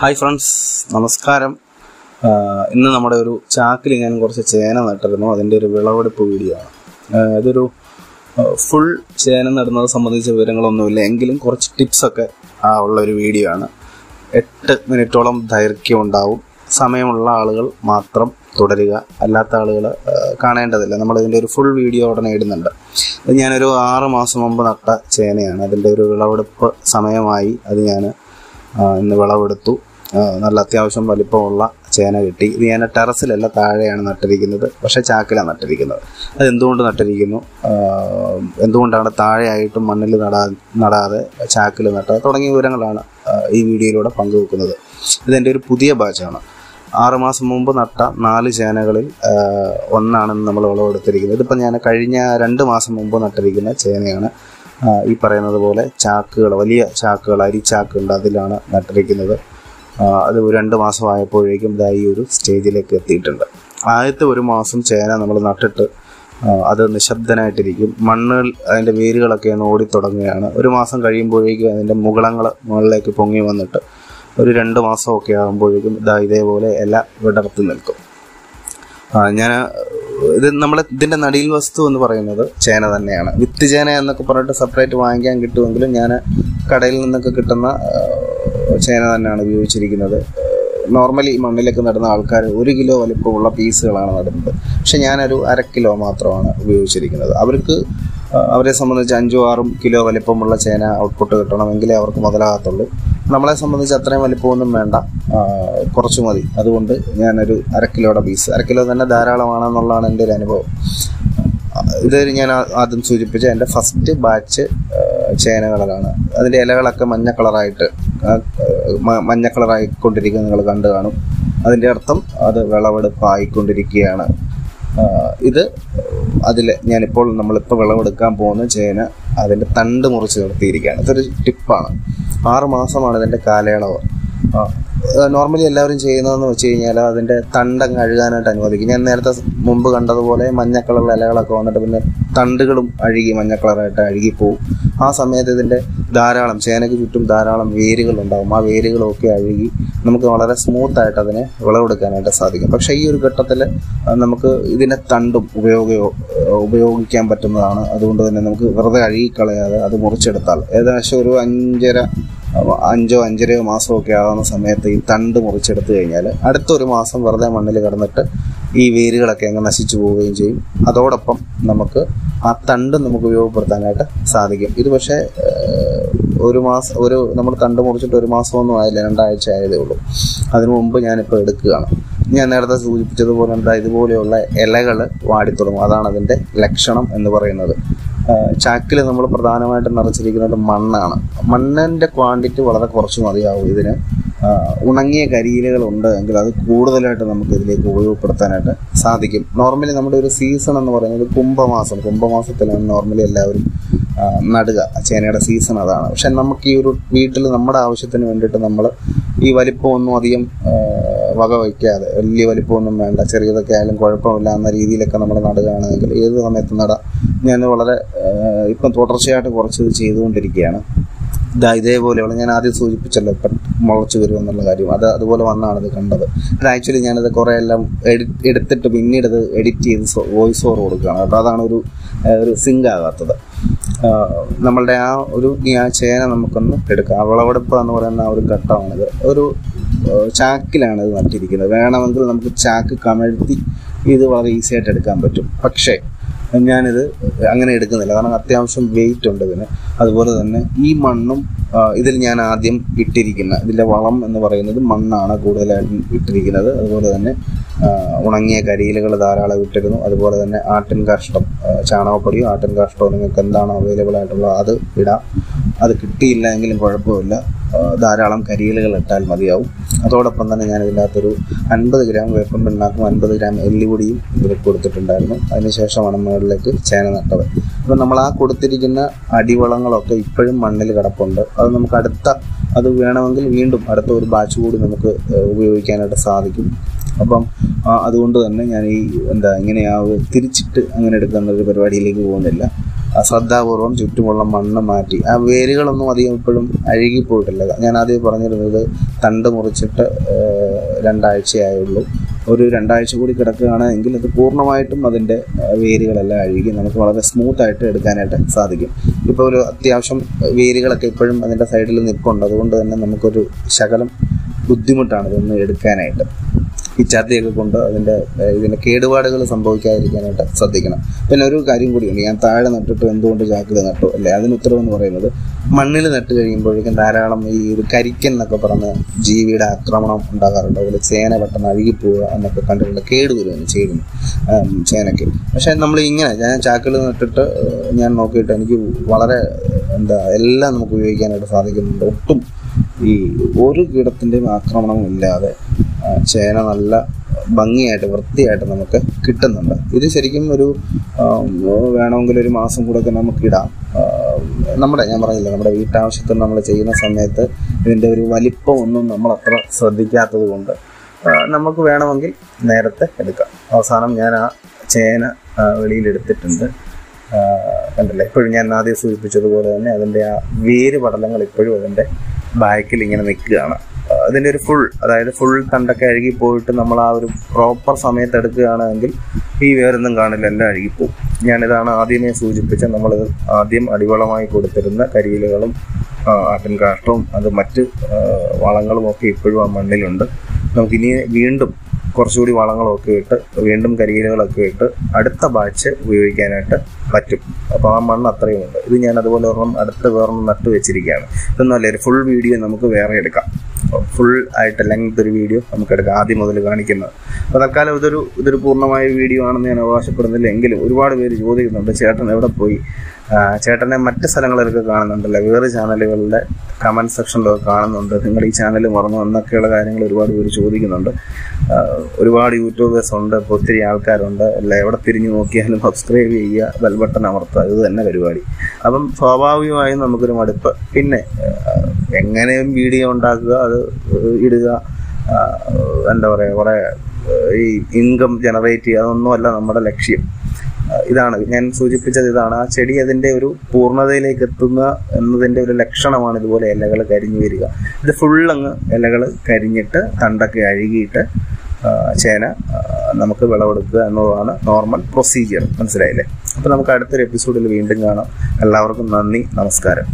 Hi friends നമസ്കാരം. ഇന്ന് നമ്മുടെ ഒരു ചാക്കിൽ ഞാൻ കുറച്ച് ചേന നട്ടിരുന്നു. അതിന്റെ ഒരു വിളവെടുപ്പ് വീഡിയോ ആണ്. ഇതൊരു ഫുൾ ചേന നടുന്നത് സംബന്ധിച്ച വിവരങ്ങളൊന്നുമില്ല. എങ്കിലും കുറച്ച് ടിപ്സൊക്കെ ആ, ഉള്ള ഒരു വീഡിയോ ആണ്. എട്ട് മിനിറ്റോളം ദൈർഘ്യം ഉണ്ടാവും. സമയമുള്ള ആളുകൾ മാത്രം തുടരുക. അല്ലാത്ത ആളുകൾ കാണേണ്ടതില്ല. നമ്മൾ ഇതിന്റെ ഒരു ഫുൾ വീഡിയോ ഉടനെ ഇടുന്നുണ്ട്. ഞാനൊരു ആറ് മാസം മുമ്പ് നട്ട ചേനയാണ്. അതിന്റെ ഒരു വിളവെടുപ്പ് സമയമായി. അത് ഞാൻ ഇന്ന് വിളവെടുത്തു. നല്ല അത്യാവശ്യം വലിപ്പമുള്ള ചേന കിട്ടി. ഇത് ഞാൻ ടെറസിലല്ല താഴെയാണ് നട്ടിരിക്കുന്നത്. പക്ഷേ ചാക്കിലാണ് നട്ടിരിക്കുന്നത്. അത് എന്തുകൊണ്ട് നട്ടിരിക്കുന്നു എന്തുകൊണ്ടാണ് താഴെയായിട്ടും മണ്ണിൽ നടാ നടാതെ ചാക്കിൽ നട്ടത് തുടങ്ങിയ വിവരങ്ങളാണ് ഈ വീഡിയോയിലൂടെ പങ്കുവെക്കുന്നത്. ഇതെന്റെ ഒരു പുതിയ ബാച്ചാണ്. ആറുമാസം മുമ്പ് നട്ട നാല് ചേനകളിൽ ഒന്നാണെന്ന് ഒന്നാണ് നമ്മൾ വിളവെടുത്തിരിക്കുന്നത്. ഇതിപ്പോൾ ഞാൻ കഴിഞ്ഞ രണ്ട് മാസം മുമ്പ് നട്ടിരിക്കുന്ന ചേനയാണ്. ഈ പറയുന്നത് പോലെ ചാക്കുകൾ വലിയ ചാക്കുകൾ അരിച്ചാക്കുണ്ട് അതിലാണ് നട്ടിരിക്കുന്നത്. അത് ഒരു രണ്ട് മാസമായപ്പോഴേക്കും ഇതാ ഈ ഒരു സ്റ്റേജിലേക്ക് എത്തിയിട്ടുണ്ട്. ആദ്യത്തെ ഒരു മാസം ചേന നമ്മൾ നട്ടിട്ട് അത് നിശബ്ദനായിട്ടിരിക്കും. മണ്ണിൽ അതിന്റെ വേരുകളൊക്കെ ഒന്ന് ഓടിത്തുടങ്ങുകയാണ് ഒരു മാസം കഴിയുമ്പോഴേക്കും അതിന്റെ മുകളങ്ങൾ മുകളിലേക്ക് പൊങ്ങി വന്നിട്ട് ഒരു രണ്ട് മാസമൊക്കെ ആകുമ്പോഴേക്കും ഇതാ ഇതേപോലെ ഇല വിടർത്തി നിൽക്കും. ഞാൻ ഇത് നമ്മൾ ഇതിന്റെ നടിയിൽ വസ്തു എന്ന് പറയുന്നത് ചേന തന്നെയാണ്. വിത്ത് ചേന എന്നൊക്കെ പറഞ്ഞിട്ട് സെപ്പറേറ്റ് വാങ്ങിക്കാൻ കിട്ടുമെങ്കിലും ഞാൻ കടയിൽ നിന്നൊക്കെ കിട്ടുന്ന ചേന തന്നെയാണ് ഉപയോഗിച്ചിരിക്കുന്നത്. നോർമലി മണ്ണിലൊക്കെ നടുന്ന ആൾക്കാർ ഒരു കിലോ വലിപ്പമുള്ള പീസുകളാണ് നടുന്നത്. പക്ഷെ ഞാനൊരു അര കിലോ മാത്രമാണ് ഉപയോഗിച്ചിരിക്കുന്നത്. അവർക്ക് അവരെ സംബന്ധിച്ച് അഞ്ചും ആറും കിലോ വലിപ്പമുള്ള ചേന ഔട്ട്പുട്ട് കിട്ടണമെങ്കിലേ അവർക്ക് മുതലാകത്തുള്ളൂ. നമ്മളെ സംബന്ധിച്ച് അത്രയും വലിപ്പമൊന്നും വേണ്ട. കുറച്ചു മതി. അതുകൊണ്ട് ഞാനൊരു അരക്കിലോടെ പീസ് അരക്കിലോ കിലോ തന്നെ ധാരാളമാണെന്നുള്ളതാണ് എന്റെ ഒരു അനുഭവം. ഇത് ഞാൻ ആദ്യം സൂചിപ്പിച്ച എന്റെ ഫസ്റ്റ് ബാച്ച് ചേനകളാണ് അതിന്റെ ഇലകളൊക്കെ മഞ്ഞ കളറായിട്ട് മഞ്ഞ കളറായിക്കൊണ്ടിരിക്കുന്നത് നിങ്ങൾ കണ്ടു കാണും. അതിന്റെ അർത്ഥം അത് വിളവെടുപ്പായിക്കൊണ്ടിരിക്കുകയാണ്. ഇത് അതിൽ ഞാനിപ്പോൾ നമ്മളിപ്പോൾ വിളവെടുക്കാൻ പോകുന്ന ചേന അതിന്റെ തണ്ട് മുറിച്ച് നിർത്തിയിരിക്കുകയാണ്. ഇതൊരു ടിപ്പാണ്. ആറ് മാസമാണ് ഇതിന്റെ കാലയളവ്. നോർമലി എല്ലാവരും ചെയ്യുന്നതെന്ന് വെച്ച് കഴിഞ്ഞാൽ അതിന്റെ തണ്ടങ്ങ് അഴുകാനായിട്ട് അനുവദിക്കും. ഞാൻ നേരത്തെ മുമ്പ് കണ്ടതുപോലെ മഞ്ഞ കളറിലെ ഇലകളൊക്കെ വന്നിട്ട് പിന്നെ തണ്ടുകളും അഴുകി മഞ്ഞക്കളറായിട്ട് അഴുകിപ്പോവും ആ സമയത്ത് ഇതിന്റെ ധാരാളം ചേനയ്ക്ക് ചുറ്റും ധാരാളം വേരുകൾ ഉണ്ടാകും ആ വേരുകളൊക്കെ അഴുകി നമുക്ക് വളരെ സ്മൂത്ത് ആയിട്ട് അതിനെ വിളവെടുക്കാനായിട്ട് സാധിക്കും. പക്ഷേ ഈ ഒരു ഘട്ടത്തിൽ നമുക്ക് ഇതിനെ തണ്ടും ഉപയോഗ ഉപയോഗിക്കാൻ പറ്റുന്നതാണ്. അതുകൊണ്ട് തന്നെ നമുക്ക് വെറുതെ അഴുകിക്കളയാതെ അത് മുറിച്ചെടുത്താൽ. ഏകദേശം ഒരു അഞ്ചര അഞ്ചോ അഞ്ചരയോ മാസമൊക്കെ ആകുന്ന സമയത്ത് ഈ തണ്ട് മുറിച്ചെടുത്തു കഴിഞ്ഞാൽ അടുത്തൊരു മാസം വെറുതെ മണ്ണിൽ കിടന്നിട്ട് ഈ വേരുകളൊക്കെ അങ്ങ് നശിച്ചു പോവുകയും ചെയ്യും. അതോടൊപ്പം നമുക്ക് ആ തണ്ട് നമുക്ക് ഉപയോഗപ്പെടുത്താനായിട്ട് സാധിക്കും. ഇത് പക്ഷേ ഒരു മാസം ഒരു നമ്മൾ തണ്ട് മുറിച്ചിട്ട് ഒരു മാസമൊന്നും ആയില്ല രണ്ടാഴ്ച ആയതേ ഉള്ളൂ. അതിനു മുമ്പ് ഞാനിപ്പോൾ എടുക്കുകയാണ്. ഞാൻ നേരത്തെ സൂചിപ്പിച്ചതുപോലെ എന്താ ഇതുപോലെയുള്ള ഇലകൾ വാടിത്തുടങ്ങും. അതാണ് അതിന്റെ ലക്ഷണം എന്ന് പറയുന്നത്. ചാക്കിൽ നമ്മൾ പ്രധാനമായിട്ടും നിറച്ചിരിക്കുന്നത് മണ്ണാണ്. മണ്ണിന്റെ ക്വാണ്ടിറ്റി വളരെ കുറച്ച് മതിയാവും ഇതിന്. ഉണങ്ങിയ കരിയിലകൾ ഉണ്ട് എങ്കിൽ അത് കൂടുതലായിട്ട് നമുക്ക് ഇതിലേക്ക് ഉപയോഗപ്പെടുത്താനായിട്ട് സാധിക്കും. നോർമലി നമ്മുടെ ഒരു സീസൺ എന്ന് പറയുന്നത് കുംഭമാസം. കുംഭമാസത്തിലാണ് നോർമലി എല്ലാവരും നടുക. ചേനയുടെ സീസൺ അതാണ്. പക്ഷെ നമുക്ക് ഈ ഒരു വീട്ടിൽ നമ്മുടെ ആവശ്യത്തിന് വേണ്ടിയിട്ട് നമ്മൾ ഈ വലിപ്പമൊന്നും അധികം വക വയ്ക്കാതെ വലിയ വലിപ്പമൊന്നും വേണ്ട ചെറിയതൊക്കെ ആയാലും കുഴപ്പമില്ല എന്ന രീതിയിലൊക്കെ നമ്മൾ നടുകയാണെങ്കിൽ ഏത് സമയത്തും നടാം ഞാൻ വളരെ ഇപ്പം തുടർച്ചയായിട്ട് കുറച്ച് ചെയ്തുകൊണ്ടിരിക്കുകയാണ്. ഇതാ ഇതേപോലെയുള്ള ഞാൻ ആദ്യം സൂചിപ്പിച്ചല്ലോ ഇപ്പം മുളച്ചു വരും എന്നുള്ള കാര്യം. അത് അതുപോലെ വന്നാണ് ഇത് കണ്ടത്. അത് ആക്ച്വലി ഞാനത് കുറേ എല്ലാം എഡിറ്റ് എടുത്തിട്ട് പിന്നീട് അത് എഡിറ്റ് ചെയ്ത് വോയിസ് ഓവർ കൊടുക്കുകയാണ്. അപ്പോൾ അതാണ് ഒരു ഒരു സിങ്ക് ആകാത്തത്. നമ്മളുടെ ആ ഒരു ആ ചേന നമുക്കൊന്ന് എടുക്കാം. വിളവെടുപ്പ് എന്ന് പറയുന്ന ആ ഒരു ഘട്ടമാണിത്. ഒരു ചാക്കിലാണ് ഇത് നട്ടിരിക്കുന്നത് വേണമെങ്കിൽ നമുക്ക് ചാക്ക് കമഴ്ത്തി ഇത് വളരെ ഈസി ആയിട്ട് എടുക്കാൻ പറ്റും. പക്ഷേ ഞാനിത് അങ്ങനെ എടുക്കുന്നില്ല. കാരണം അത്യാവശ്യം വെയിറ്റ് ഉണ്ട് ഇതിന്. അതുപോലെ തന്നെ ഈ മണ്ണും ഇതിൽ ഞാൻ ആദ്യം ഇട്ടിരിക്കുന്ന ഇതിന്റെ വളം എന്ന് പറയുന്നത് മണ്ണാണ് കൂടുതലായിട്ടും ഇട്ടിരിക്കുന്നത്. അതുപോലെ തന്നെ ഉണങ്ങിയ കരിയിലുകൾ ധാരാളം ഇട്ടിരുന്നു. അതുപോലെ തന്നെ ആട്ടിൻ കാഷ്ടം ചാണകപ്പൊടിയോ ആട്ടിൻ കാഷ്ടമോ നിങ്ങൾക്ക് എന്താണോ അവൈലബിൾ ആയിട്ടുള്ളത് അത് ഇടാം. അത് കിട്ടിയില്ല എങ്കിലും കുഴപ്പമില്ല. ധാരാളം കരിയിലുകൾ ഇട്ടാൽ മതിയാവും. അതോടൊപ്പം തന്നെ ഞാൻ ഇതിനകത്തൊരു അൻപത് ഗ്രാം വേപ്പൻ പിണ്ണാക്കും അൻപത് ഗ്രാം എല്ലുപൊടിയും ഇതിൽ കൊടുത്തിട്ടുണ്ടായിരുന്നു. അതിനുശേഷമാണ് മുകളിലേക്ക് ചേന നട്ടത്. അപ്പം നമ്മൾ ആ കൊടുത്തിരിക്കുന്ന അടിവളങ്ങളൊക്കെ ഇപ്പോഴും മണ്ണിൽ കിടപ്പുണ്ട്. അത് നമുക്ക് അടുത്ത അത് വേണമെങ്കിൽ വീണ്ടും അടുത്ത ഒരു ബാച്ച് കൂടി നമുക്ക് ഉപയോഗിക്കാനായിട്ട് സാധിക്കും. അപ്പം അതുകൊണ്ട് തന്നെ ഞാൻ ഈ എന്താ ഇങ്ങനെ ആ തിരിച്ചിട്ട് അങ്ങനെ എടുക്കുന്ന ഒരു പരിപാടിയിലേക്ക് പോകുന്നില്ല. ശ്രദ്ധാപൂർവം ചുറ്റുമുള്ള മണ്ണ് മാറ്റി. ആ വേരുകളൊന്നും അധികം ഇപ്പോഴും അഴുകിപ്പോയിട്ടില്ല. ഞാൻ ആദ്യം പറഞ്ഞിരുന്നത് തണ്ട് മുറിച്ചിട്ട് രണ്ടാഴ്ചയായുള്ളൂ. ഒരു രണ്ടാഴ്ച കൂടി കിടക്കുകയാണ് എങ്കിൽ അത് പൂർണമായിട്ടും അതിന്റെ വേരുകളെല്ലാം അഴുകി നമുക്ക് വളരെ സ്മൂത്ത് ആയിട്ട് എടുക്കാനായിട്ട് സാധിക്കും. ഇപ്പോൾ ഒരു അത്യാവശ്യം വേരുകളൊക്കെ ഇപ്പോഴും അതിന്റെ സൈഡിൽ നിൽപ്പുണ്ട്. അതുകൊണ്ട് തന്നെ നമുക്കൊരു ശകലം ബുദ്ധിമുട്ടാണ് ഇതൊന്ന് എടുക്കാനായിട്ട്. പിച്ചാത്തിയൊക്കെ കൊണ്ട് അതിന്റെ ഇതിന് കേടുപാടുകൾ സംഭവിക്കാതിരിക്കാനായിട്ട് ശ്രദ്ധിക്കണം. പിന്നെ ഒരു കാര്യം കൂടിയുണ്ട്. ഞാൻ താഴെ നട്ടിട്ട് എന്തുകൊണ്ട് ചാക്കിൽ നട്ടു? അല്ലേ? അതിന് ഉത്തരവെന്ന് പറയുന്നത് മണ്ണിൽ നട്ട് കഴിയുമ്പോഴേക്കും ധാരാളം ഈ ഒരു കരിക്കൻ എന്നൊക്കെ പറഞ്ഞ ജീവിയുടെ ആക്രമണം ഉണ്ടാകാറുണ്ട്. അതുപോലെ ചേന പെട്ടെന്ന് അഴുകിപ്പോവുക എന്നൊക്കെ കണ്ടിട്ടുണ്ട് കേടുവരുമെന്ന് ചെയ്യുന്നു ചേനയ്ക്ക്. പക്ഷേ നമ്മൾ ഇങ്ങനെ ഞാൻ ചാക്കിൽ നട്ടിട്ട് ഞാൻ നോക്കിയിട്ട് എനിക്ക് വളരെ എന്താ എല്ലാം നമുക്ക് ഉപയോഗിക്കാനായിട്ട് സാധിക്കുന്നുണ്ട്. ഒട്ടും ഈ ഒരു കീടത്തിന്റെയും ആക്രമണം ഇല്ലാതെ ചേന നല്ല ഭംഗിയായിട്ട് വൃത്തിയായിട്ട് നമുക്ക് കിട്ടുന്നുണ്ട്. ഇത് ശരിക്കും ഒരു വേണമെങ്കിൽ ഒരു മാസം കൂടെ നമുക്ക് ഇടാം. നമ്മുടെ ഞാൻ പറഞ്ഞില്ല നമ്മുടെ വീട്ടാവശ്യത്തിന് നമ്മൾ ചെയ്യുന്ന സമയത്ത് ഇതിന്റെ ഒരു വലിപ്പം ഒന്നും നമ്മൾ അത്ര ശ്രദ്ധിക്കാത്തത് കൊണ്ട് നമുക്ക് വേണമെങ്കിൽ നേരത്തെ എടുക്കാം. അവസാനം ഞാൻ ആ ചേന വെളിയിലെടുത്തിട്ടുണ്ട് കണ്ടല്ലേ ഇപ്പോഴും ഞാൻ ആദ്യം സൂചിപ്പിച്ചതുപോലെ തന്നെ അതിന്റെ ആ വേര് പടലങ്ങൾ ഇപ്പോഴും അതിന്റെ ബാക്കിൽ ഇങ്ങനെ നിൽക്കുകയാണ്. അതിന്റെ ഒരു ഫുൾ അതായത് ഫുൾ തണ്ടൊക്കെ അഴുകി പോയിട്ട് നമ്മൾ ആ ഒരു പ്രോപ്പർ സമയത്ത് എടുക്കുകയാണെങ്കിൽ ഈ വേറൊന്നും കാണില്ല എല്ലാം അഴുകിപ്പോവും ഞാനിതാണ് ആദ്യമേ സൂചിപ്പിച്ച നമ്മൾ ആദ്യം അടിവളമായി കൊടുത്തിരുന്ന കരിയിലുകളും ആട്ടിൻകാഷ്ടവും അത് മറ്റ് വളങ്ങളും ഒക്കെ ഇപ്പോഴും ആ മണ്ണിലുണ്ട്. നമുക്കിനി വീണ്ടും കുറച്ചുകൂടി വളങ്ങളൊക്കെ ഇട്ട് വീണ്ടും കരിയിലുകളൊക്കെ ഇട്ട് അടുത്ത ബാച്ച് ഉപയോഗിക്കാനായിട്ട് പറ്റും. അപ്പോൾ ആ മണ്ണ് അത്രയും ഉണ്ട്. ഇത് ഞാൻ അതുപോലെ ഒരെണ്ണം അടുത്ത വേറൊന്നും നട്ടു വെച്ചിരിക്കുകയാണ്. ഇതൊന്നുമല്ല ഒരു ഫുൾ വീഡിയോ നമുക്ക് വേറെ എടുക്കാം. ഫുൾ ആയിട്ട് ലെങ്ത് ഒരു വീഡിയോ നമുക്ക് എടുക്കാം. ആദ്യം മുതൽ കാണിക്കുന്നത്. അപ്പോൾ തൽക്കാലം ഇതൊരു ഇതൊരു പൂർണമായ വീഡിയോ ആണെന്ന് ഞാൻ അവകാശപ്പെടുന്നില്ല. എങ്കിലും ഒരുപാട് പേര് ചോദിക്കുന്നുണ്ട് ചേട്ടൻ എവിടെ പോയി? ചേട്ടനെ മറ്റ് സ്ഥലങ്ങളിലൊക്കെ കാണുന്നുണ്ടല്ലോ? വേറെ ചാനലുകളുടെ കമന്റ് സെക്ഷനിലൊക്കെ കാണുന്നുണ്ട്. നിങ്ങൾ ഈ ചാനൽ മറന്നു എന്നൊക്കെയുള്ള കാര്യങ്ങൾ ഒരുപാട് പേര് ചോദിക്കുന്നുണ്ട്. ഒരുപാട് യൂട്യൂബേഴ്സ് ഉണ്ട് ഒത്തിരി ആൾക്കാരുണ്ട്. അല്ല എവിടെ തിരിഞ്ഞു നോക്കിയാലും സബ്സ്ക്രൈബ് ചെയ്യുക ബെൽ ബട്ടൺ അമർത്തുക ഇത് തന്നെ പരിപാടി. അപ്പം സ്വാഭാവികമായും നമുക്കൊരു മടുപ്പ്. പിന്നെ എങ്ങനെയും വീഡിയോ ഉണ്ടാക്കുക അത് ഇടുക എന്താ പറയുക കുറേ ഈ ഇൻകം ജനറേറ്റ് ചെയ്യുക അതൊന്നുമല്ല നമ്മുടെ ലക്ഷ്യം. ഇതാണ് ഞാൻ സൂചിപ്പിച്ചത് ഇതാണ്. ആ ചെടി അതിന്റെ ഒരു പൂർണതയിലേക്ക് എത്തുന്ന എന്നതിന്റെ ഒരു ലക്ഷണമാണ് ഇതുപോലെ ഇലകൾ കരിഞ്ഞു വരിക. ഇത് ഫുള്ളങ്ങ് ഇലകൾ കരിഞ്ഞിട്ട് തണ്ടൊക്കെ അഴുകിയിട്ട് ചേന നമുക്ക് വിളവെടുക്കുക എന്നതാണ് നോർമൽ പ്രൊസീജിയർ മനസ്സിലായില്ലേ? അപ്പോൾ നമുക്ക് അടുത്തൊരു എപ്പിസോഡിൽ വീണ്ടും കാണാം. എല്ലാവർക്കും നന്ദി നമസ്കാരം.